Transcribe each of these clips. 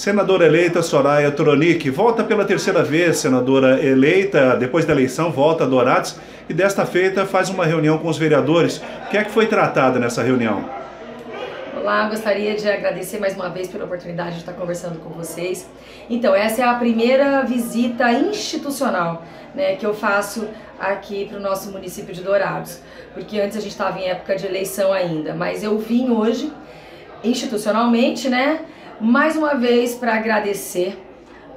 Senadora eleita Soraya Tronic volta pela terceira vez, senadora eleita, depois da eleição, volta a Dourados e desta feita faz uma reunião com os vereadores. O que é que foi tratado nessa reunião? Olá, gostaria de agradecer mais uma vez pela oportunidade de estar conversando com vocês. Então, essa é a primeira visita institucional né, que eu faço aqui para o nosso município de Dourados, porque antes a gente estava em época de eleição ainda, mas eu vim hoje institucionalmente, né? Mais uma vez para agradecer,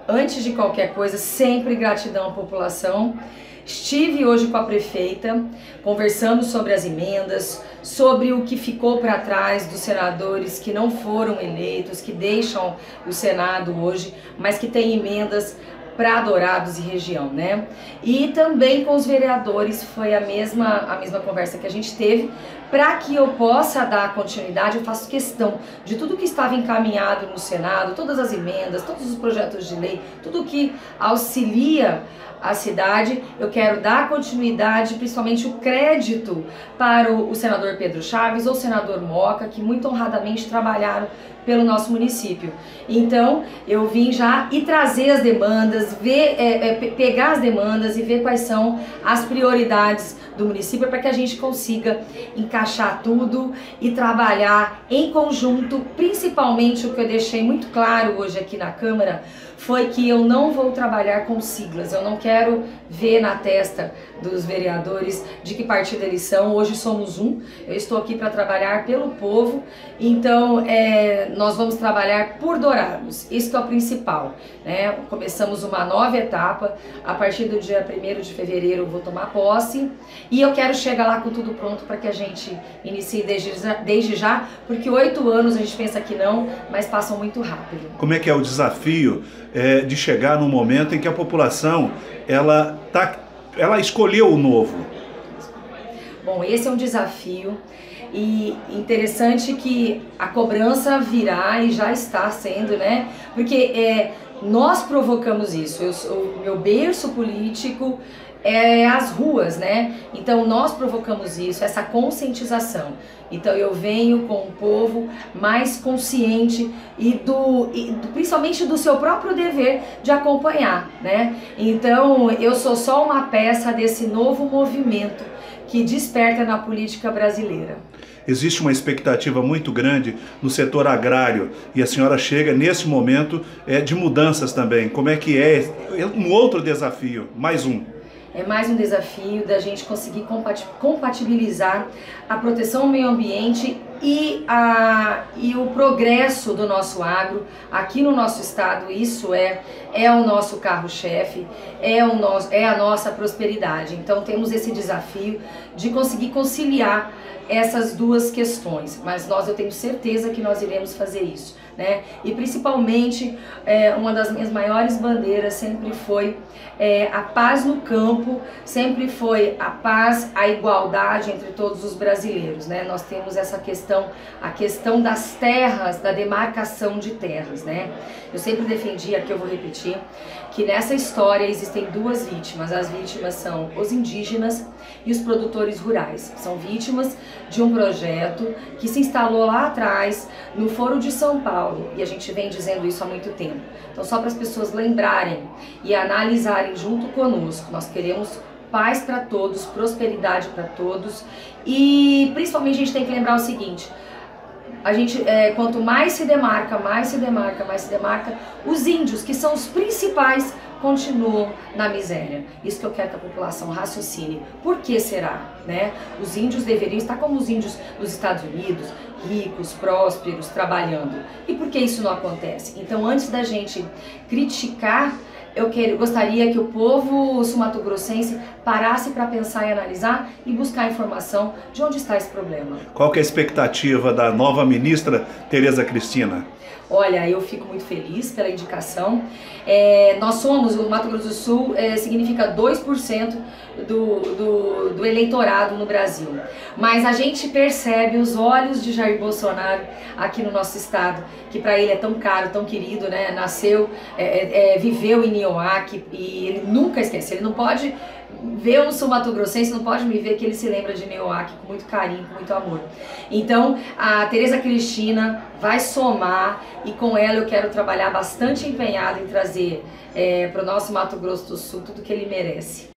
antes de qualquer coisa, sempre gratidão à população. Estive hoje com a prefeita, conversando sobre as emendas, sobre o que ficou para trás dos senadores que não foram eleitos, que deixam o Senado hoje, mas que têm emendas para Dourados e região, né? E também com os vereadores foi a mesma a mesma conversa que a gente teve, para que eu possa dar continuidade, eu faço questão de tudo que estava encaminhado no Senado, todas as emendas, todos os projetos de lei, tudo que auxilia a cidade, eu quero dar continuidade, principalmente o crédito para o, o senador Pedro Chaves ou o senador Moca, que muito honradamente trabalharam pelo nosso município. Então, eu vim já e trazer as demandas, ver, é, é, pegar as demandas e ver quais são as prioridades do município para que a gente consiga encaixar tudo e trabalhar em conjunto, principalmente o que eu deixei muito claro hoje aqui na Câmara, foi que eu não vou trabalhar com siglas, eu não quero ver na testa dos vereadores de que partido eles são, hoje somos um, eu estou aqui para trabalhar pelo povo, então é, nós vamos trabalhar por Dourados, isso é o principal, né? começamos uma nova etapa, a partir do dia 1 de fevereiro eu vou tomar posse, e eu quero chegar lá com tudo pronto para que a gente inicie desde, desde já, porque oito anos a gente pensa que não, mas passam muito rápido. Como é que é o desafio é, de chegar num momento em que a população ela, tá, ela escolheu o novo? Bom, esse é um desafio e interessante que a cobrança virá e já está sendo, né? Porque é, nós provocamos isso. Eu, o meu berço político é as ruas, né? Então nós provocamos isso, essa conscientização. Então eu venho com o povo mais consciente e do, e do, principalmente do seu próprio dever de acompanhar, né? Então eu sou só uma peça desse novo movimento que desperta na política brasileira. Existe uma expectativa muito grande no setor agrário e a senhora chega nesse momento é, de mudanças também. Como é que é? Um outro desafio, mais um é mais um desafio da gente conseguir compatibilizar a proteção ao meio ambiente e, a, e o progresso do nosso agro aqui no nosso estado. Isso é, é o nosso carro-chefe, é, o é a nossa prosperidade. Então temos esse desafio de conseguir conciliar essas duas questões, mas nós eu tenho certeza que nós iremos fazer isso né? E principalmente é, uma das minhas maiores bandeiras sempre foi é, a paz no campo, sempre foi a paz, a igualdade entre todos os brasileiros, né? Nós temos essa questão, a questão das terras, da demarcação de terras, né? Eu sempre defendi, aqui eu vou repetir, que nessa história existem duas vítimas. As vítimas são os indígenas e os produtores rurais. São vítimas de um projeto que se instalou lá atrás no Foro de São Paulo e a gente vem dizendo isso há muito tempo. Então, só para as pessoas lembrarem e analisarem junto conosco, nós queremos paz para todos, prosperidade para todos e principalmente a gente tem que lembrar o seguinte: a gente, é, quanto mais se demarca, mais se demarca, mais se demarca, os índios, que são os principais, continuam na miséria. Isso que eu quero que a população raciocine. Por que será? Né? Os índios deveriam estar como os índios dos Estados Unidos, ricos, prósperos, trabalhando. E por que isso não acontece? Então, antes da gente criticar eu quero, gostaria que o povo sumatogrossense parasse para pensar e analisar e buscar informação de onde está esse problema. Qual que é a expectativa da nova ministra Tereza Cristina? Olha, eu fico muito feliz pela indicação. É, nós somos, o Mato Grosso do Sul é, significa 2% do, do, do eleitorado no Brasil. Mas a gente percebe os olhos de Jair Bolsonaro aqui no nosso estado, que para ele é tão caro, tão querido, né? Nasceu, é, é, é viveu em Nioac e ele nunca esquece, ele não pode vê um sul Mato Grossense, não pode me ver que ele se lembra de Neoac com muito carinho, com muito amor. Então, a Tereza Cristina vai somar e com ela eu quero trabalhar bastante empenhado em trazer é, para o nosso Mato Grosso do Sul tudo que ele merece.